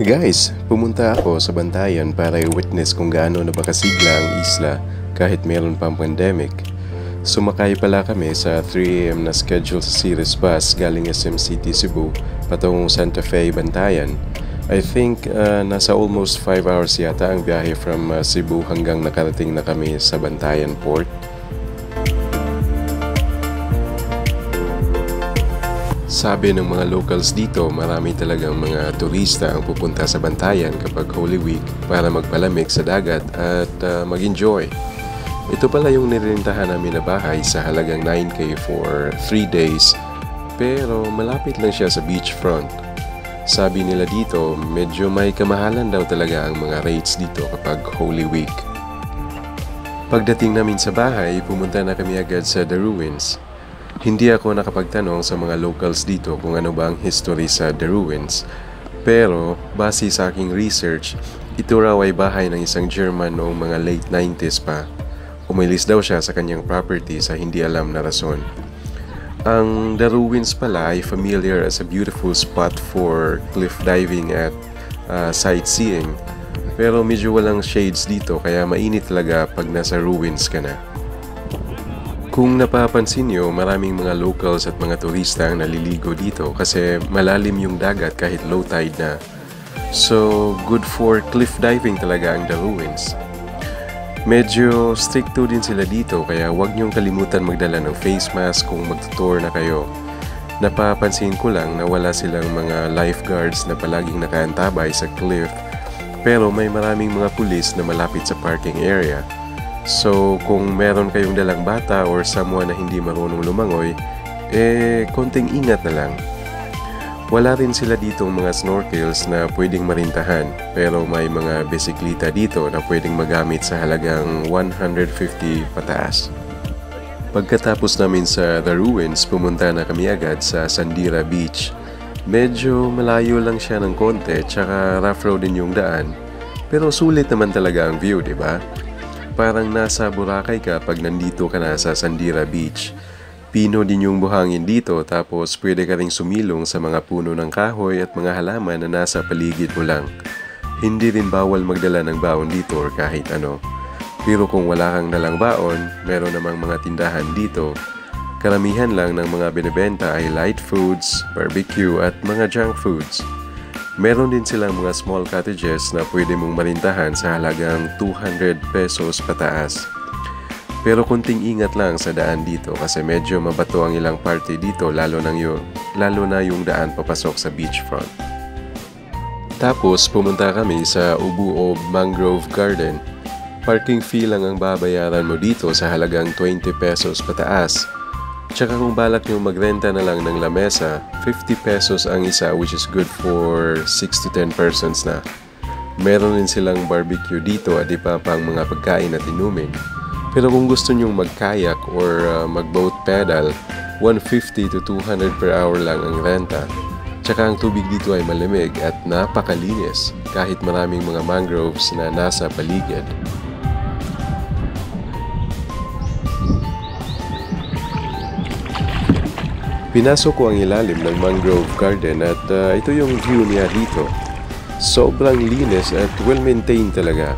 Guys, pumunta ako sa Bantayan para i-witness kung gaano na bakasigla ang isla kahit meron pang pandemic. Sumakay pala kami sa 3am na schedule sa Cirrus Bus galing SM City, Cebu patungong Santa Fe, Bantayan. I think uh, nasa almost 5 hours yata ang biyahe from uh, Cebu hanggang nakarating na kami sa Bantayan Port. Sabi ng mga locals dito, marami talagang mga turista ang pupunta sa Bantayan kapag Holy Week para magpalamig sa dagat at uh, mag-enjoy. Ito pala yung nirintahan namin na bahay sa halagang 9k for 3 days pero malapit lang siya sa beachfront. Sabi nila dito, medyo may kamahalan daw talaga ang mga rates dito kapag Holy Week. Pagdating namin sa bahay, pumunta na kami agad sa The Ruins. Hindi ako nakapagtanong sa mga locals dito kung ano ba ang history sa The Ruins. Pero, base sa aking research, ito raw ay bahay ng isang German noong mga late 90s pa. Umalis daw siya sa kanyang property sa hindi alam na rason. Ang The Ruins pala ay familiar as a beautiful spot for cliff diving at uh, sightseeing. Pero medyo walang shades dito kaya mainit talaga pag nasa ruins ka na. Kung napapansin nyo, maraming mga locals at mga turista ang naliligo dito kasi malalim yung dagat kahit low tide na. So, good for cliff diving talaga ang The Ruins. Medyo stricto din sila dito kaya huwag nyong kalimutan magdala ng face mask kung magtutour na kayo. Napapansin ko lang na wala silang mga lifeguards na palaging nakaantabay sa cliff pero may maraming mga pulis na malapit sa parking area. So, kung meron kayong dalang bata or someone na hindi marunong lumangoy, eh, konting ingat na lang. Wala rin sila dito mga snorkels na pwedeng marintahan, pero may mga bisiklita dito na pwedeng magamit sa halagang 150 pataas. Pagkatapos namin sa The Ruins, pumunta na kami agad sa Sandira Beach. Medyo malayo lang siya ng konti, tsaka rough road din yung daan. Pero sulit naman talaga ang view, di ba? Parang nasa Boracay ka pag nandito ka na sa Sandira Beach. Pino din yung buhangin dito tapos pwede ka ring sumilong sa mga puno ng kahoy at mga halaman na nasa paligid mo lang. Hindi rin bawal magdala ng baon dito or kahit ano. Pero kung wala kang dalang baon, meron namang mga tindahan dito. Karamihan lang ng mga binibenta ay light foods, barbecue at mga junk foods. Meron din silang mga small cottages na pwede mong marintahan sa halagang 200 pesos pataas. Pero kunting ingat lang sa daan dito kasi medyo mabato ang ilang parte dito lalo, nang yung, lalo na yung daan papasok sa beachfront. Tapos pumunta kami sa Ubuob Mangrove Garden. Parking fee lang ang babayaran mo dito sa halagang 20 pesos pataas. Tsaka kung balak nyo magrenta na lang ng lamesa, 50 pesos ang isa which is good for 6 to 10 persons na. Meron din silang barbecue dito at iba pang mga pagkain at inumin. Pero kung gusto nyong mag-kayak or uh, mag-boat pedal, 150 to 200 per hour lang ang renta. Tsaka ang tubig dito ay malamig at napakalinis kahit maraming mga mangroves na nasa paligid. Pinasok ko ang ilalim ng mangrove garden at uh, ito yung view niya dito. Sobrang linis at well-maintained talaga.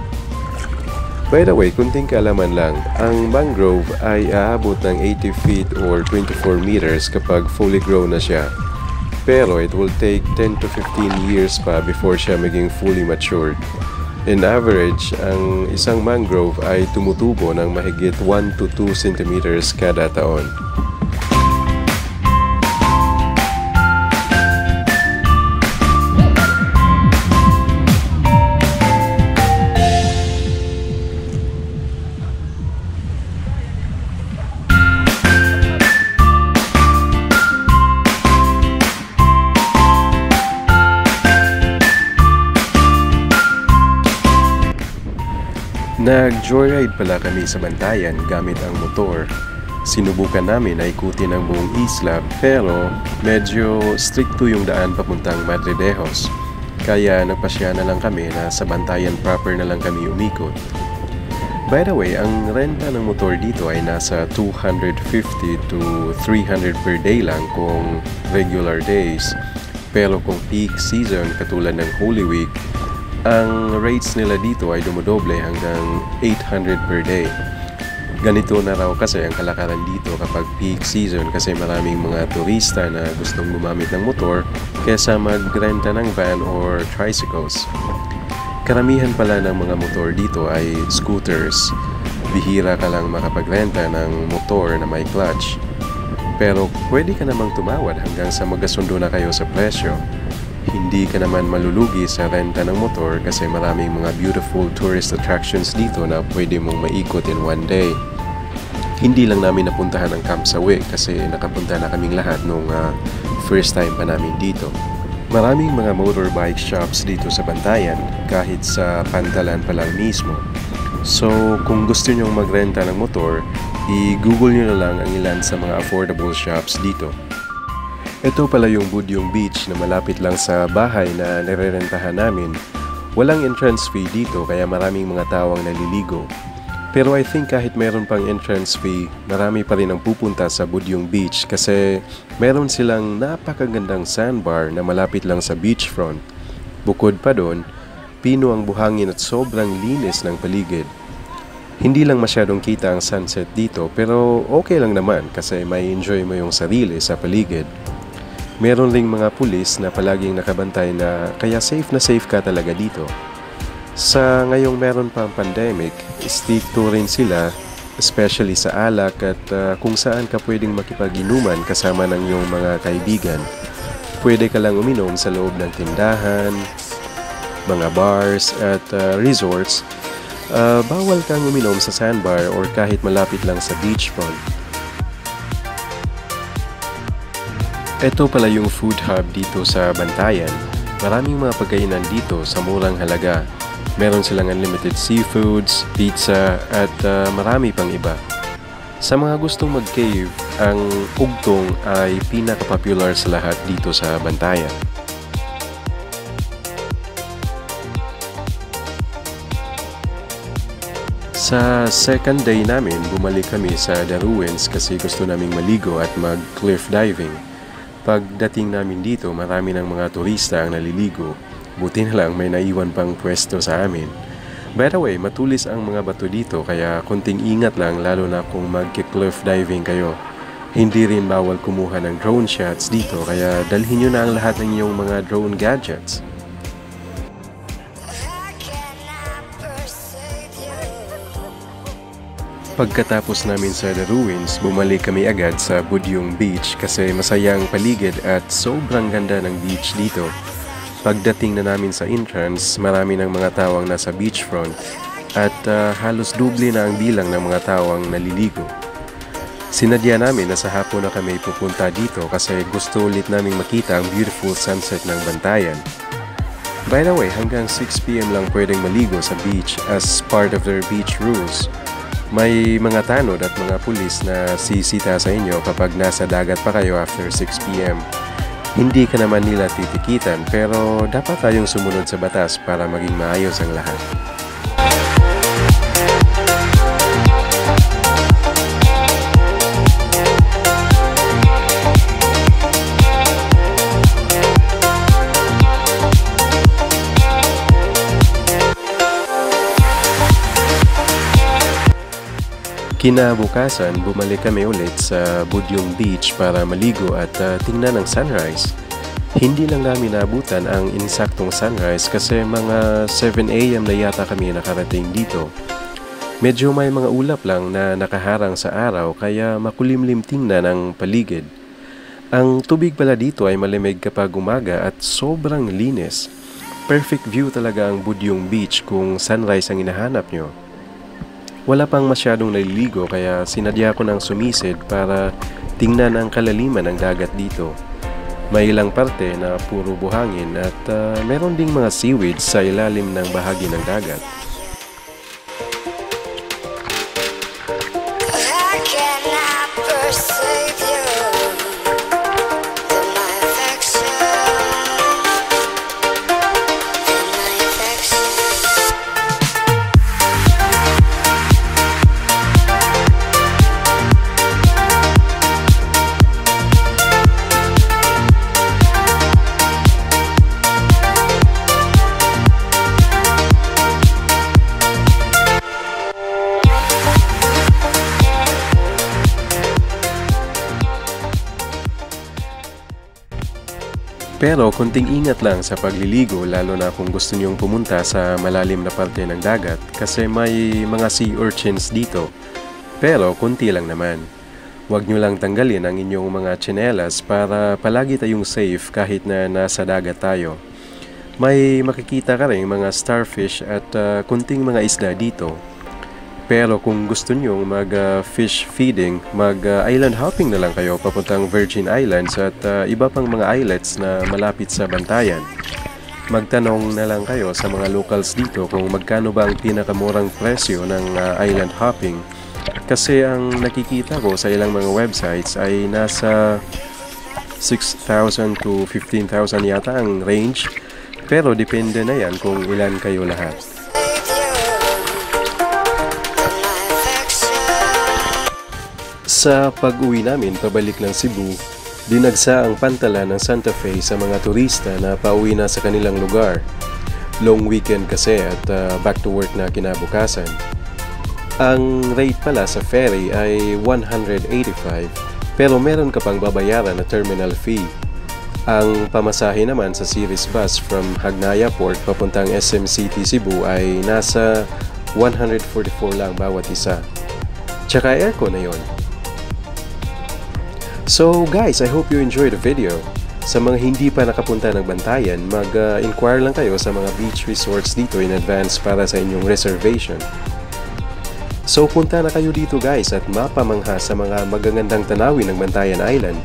By the way, kunting kaalaman lang, ang mangrove ay aabot ng 80 feet or 24 meters kapag fully grown na siya. Pero it will take 10 to 15 years pa before siya maging fully matured. In average, ang isang mangrove ay tumutubo ng mahigit 1 to 2 centimeters kada taon. Nag-joyride pala kami sa Bantayan gamit ang motor. Sinubukan namin na ikutin ang buong isla pero medyo stricto yung daan papuntang Madre Dejos. Kaya nagpasya na lang kami na sa Bantayan proper na lang kami umikot. By the way, ang renta ng motor dito ay nasa 250 to 300 per day lang kung regular days. Pero kung peak season katulad ng Holy Week, ang rates nila dito ay dumodoble hanggang 800 per day. Ganito na raw kasi ang kalakaran dito kapag peak season kasi maraming mga turista na gustong gumamit ng motor kesa magrenta ng van or tricycles. Karamihan pala ng mga motor dito ay scooters. Bihira ka lang makapagrenta ng motor na may clutch. Pero pwede ka namang tumawad hanggang sa magkasundo na kayo sa presyo. Hindi ka naman malulugi sa renta ng motor kasi maraming mga beautiful tourist attractions dito na pwede mong maikot in one day. Hindi lang namin napuntahan ang Camp Sawi kasi nakapunta na kaming lahat nung uh, first time pa namin dito. Maraming mga motorbike shops dito sa Bantayan kahit sa Pantalan pa lang mismo. So kung gusto nyong magrenta ng motor, i-google nyo na lang ang ilan sa mga affordable shops dito. Ito pala yung Budyong Beach na malapit lang sa bahay na nirerentahan namin. Walang entrance fee dito kaya maraming mga tao ang naliligo. Pero I think kahit meron pang entrance fee, marami pa rin ang pupunta sa Budyong Beach kasi meron silang napakagandang sandbar na malapit lang sa beachfront. Bukod pa doon, pino ang buhangin at sobrang linis ng paligid. Hindi lang masyadong kita ang sunset dito pero okay lang naman kasi may enjoy mo yung sarili sa paligid. Meron ring mga pulis na palaging nakabantay na kaya safe na safe ka talaga dito. Sa ngayong meron pang pandemic, stricto rin sila especially sa alak at uh, kung saan ka pwedeng makipag-inuman kasama ng iyong mga kaibigan. Pwede ka lang uminom sa loob ng tindahan, mga bars at uh, resorts. Uh, bawal kang uminom sa sandbar or kahit malapit lang sa beachfront. Ito pala yung food hub dito sa Bantayan. Maraming mga pagkainan dito sa murang halaga. Meron silang unlimited seafoods, pizza, at uh, marami pang iba. Sa mga gustong mag-cave, ang ugtong ay pinaka-popular sa lahat dito sa Bantayan. Sa second day namin, bumalik kami sa The Ruins kasi gusto naming maligo at mag-cliff diving. Pagdating namin dito, marami ng mga turista ang naliligo. Buti na lang may naiwan pang pwesto sa amin. By the way, matulis ang mga bato dito kaya konting ingat lang lalo na kung mag-cliff diving kayo. Hindi rin bawal kumuha ng drone shots dito kaya dalhin nyo na ang lahat ng iyong mga drone gadgets. Pagkatapos namin sa The Ruins, bumalik kami agad sa Budyong Beach kasi masayang paligid at sobrang ganda ng beach dito. Pagdating na namin sa entrance, marami ng mga tawang nasa beachfront at uh, halos duble na ang bilang ng mga tawang naliligo. Sinadya namin na sa hapon na kami pupunta dito kasi gusto ulit naming makita ang beautiful sunset ng Bantayan. By the way, hanggang 6pm lang pwedeng maligo sa beach as part of their beach rules. May mga tanod at mga pulis na sisita sa inyo kapag nasa dagat pa kayo after 6pm. Hindi ka naman nila titikitan pero dapat tayong sumunod sa batas para maging maayos ang lahat. Kinabukasan, bumalik kami ulit sa Budyong Beach para maligo at uh, tingnan ang sunrise. Hindi lang namin naabutan ang insaktong sunrise kasi mga 7am na yata kami nakarating dito. Medyo may mga ulap lang na nakaharang sa araw kaya makulimlim tingnan ang paligid. Ang tubig pala dito ay malamig kapag umaga at sobrang linis. Perfect view talaga ang Budyong Beach kung sunrise ang hinahanap nyo. Wala pang masyadong naliligo kaya sinadya ko ng sumisid para tingnan ang kalaliman ng dagat dito. May ilang parte na puro buhangin at uh, meron ding mga seaweed sa ilalim ng bahagi ng dagat. Pero kunting ingat lang sa pagliligo lalo na kung gusto niyong pumunta sa malalim na parte ng dagat kasi may mga sea urchins dito. Pero kunti lang naman. Huwag niyo lang tanggalin ang inyong mga tsinelas para palagi tayong safe kahit na nasa dagat tayo. May makikita ka rin mga starfish at uh, kunting mga isda dito. Pero kung gusto nyo mag-fish uh, feeding, mag-island uh, hopping na lang kayo papuntang Virgin Islands at uh, iba pang mga islets na malapit sa bantayan. Magtanong na lang kayo sa mga locals dito kung magkano ba ang pinakamurang presyo ng uh, island hopping. Kasi ang nakikita ko sa ilang mga websites ay nasa 6,000 to 15,000 yata ang range. Pero depende na yan kung ilan kayo lahat. Sa pag-uwi namin pabalik ng Cebu, dinagsa ang pantala ng Santa Fe sa mga turista na pauwi na sa kanilang lugar. Long weekend kasi at uh, back to work na kinabukasan. Ang rate pala sa ferry ay 185 pero meron ka pang babayaran na terminal fee. Ang pamasahe naman sa series bus from Hagnaya Port papuntang SM City Cebu ay nasa 144 lang bawat isa. Tsaka aircon na yon. So guys, I hope you enjoyed the video. Sa mga hindi pa nakapunta ng Bantayan, mag-inquire lang kayo sa mga beach resorts dito in advance para sa inyong reservation. So punta na kayo dito guys at mapamangha sa mga magagandang tanawin ng Bantayan Island